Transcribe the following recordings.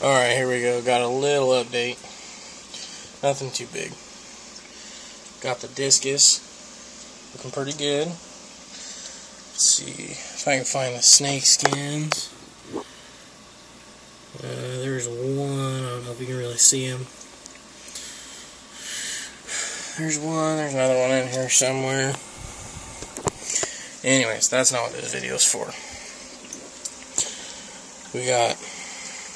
Alright, here we go. Got a little update. Nothing too big. Got the discus. Looking pretty good. Let's see if I can find the snake skins. Uh, there's one. I don't know if you can really see him. There's one. There's another one in here somewhere. Anyways, that's not what this video is for. We got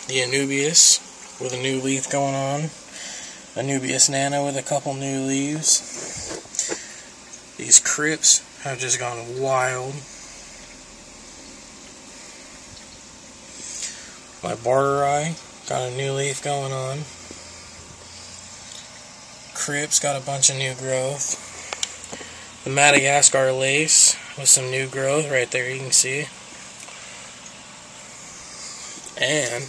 the Anubias with a new leaf going on. Anubias Nano with a couple new leaves. These Crypts have just gone wild. My Barteri got a new leaf going on. Crypts got a bunch of new growth. The Madagascar lace with some new growth right there, you can see. And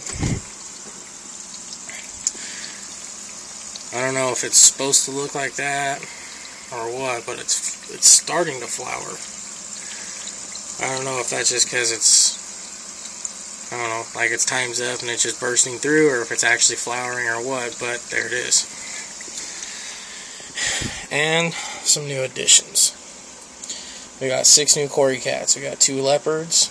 I don't know if it's supposed to look like that or what, but it's it's starting to flower. I don't know if that's just because it's I don't know, like its time's up and it's just bursting through, or if it's actually flowering or what. But there it is. And some new additions. We got six new Cory cats. We got two leopards,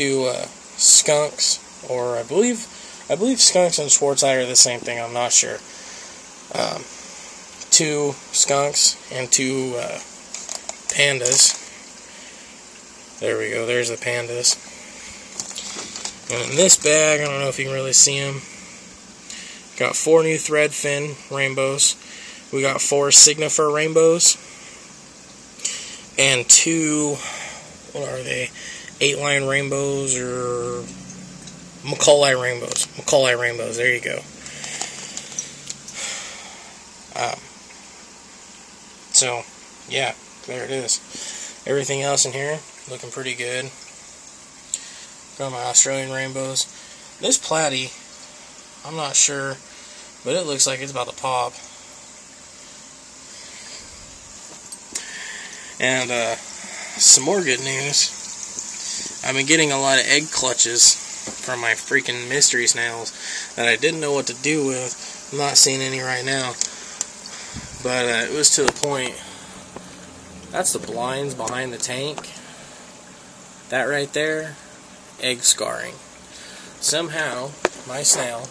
two uh, skunks, or I believe I believe skunks and Schwarzschild are the same thing. I'm not sure. Um, two skunks and two uh, pandas. There we go. There's the pandas. And in this bag, I don't know if you can really see them. Got four new threadfin rainbows. We got four Signifer rainbows. And two, what are they? Eight line rainbows or McCulloch rainbows. McCulloch rainbows. There you go. Um, so, yeah, there it is. Everything else in here looking pretty good. Got my Australian rainbows. This platy, I'm not sure, but it looks like it's about to pop. And uh, some more good news. I've been getting a lot of egg clutches from my freaking mystery snails that I didn't know what to do with. I'm not seeing any right now. But uh, it was to the point. That's the blinds behind the tank. That right there, egg scarring. Somehow, my snail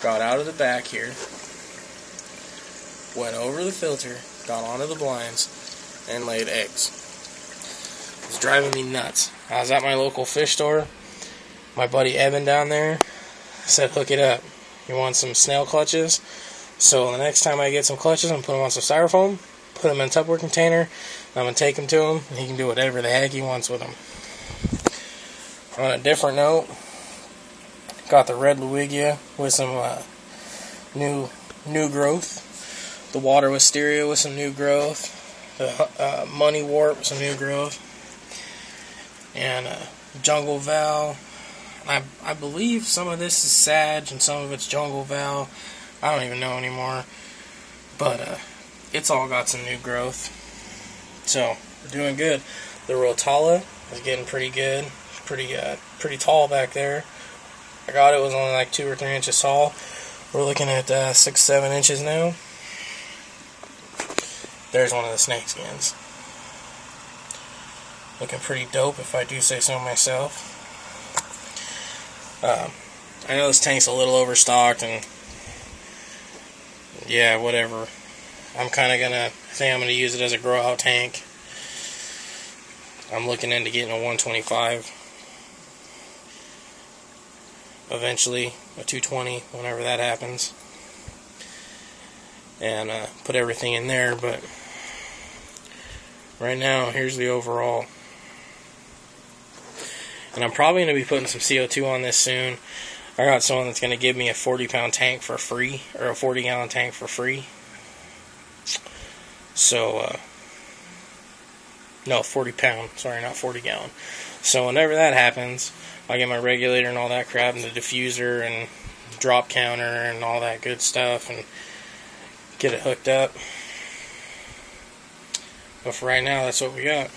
got out of the back here, went over the filter, got onto the blinds, and laid eggs. Driving me nuts. I was at my local fish store. My buddy Evan down there said, hook it up. You want some snail clutches? So the next time I get some clutches, I'm going to put them on some styrofoam, put them in a Tupperware container. And I'm gonna take them to him. And he can do whatever the heck he wants with them. On a different note, got the red Ludwigia with some uh, new new growth. The water wisteria with some new growth. The uh, money wort with some new growth. And uh, jungle val. I I believe some of this is sage and some of it's jungle val. I don't even know anymore. But uh, it's all got some new growth. So, we're doing good. The Rotala is getting pretty good. Pretty uh, pretty tall back there. I got it, it was only like two or three inches tall. We're looking at uh, six, seven inches now. There's one of the snake skins. Looking pretty dope, if I do say so myself. Um, I know this tank's a little overstocked, and yeah, whatever. I'm kind of gonna I think I'm gonna use it as a grow out tank. I'm looking into getting a 125 eventually, a 220 whenever that happens, and uh, put everything in there. But right now, here's the overall. And I'm probably going to be putting some CO2 on this soon. I got someone that's going to give me a 40 pound tank for free, or a 40 gallon tank for free. So, uh, no, 40 pound, sorry, not 40 gallon. So, whenever that happens, I'll get my regulator and all that crap, and the diffuser and drop counter and all that good stuff, and get it hooked up. But for right now, that's what we got.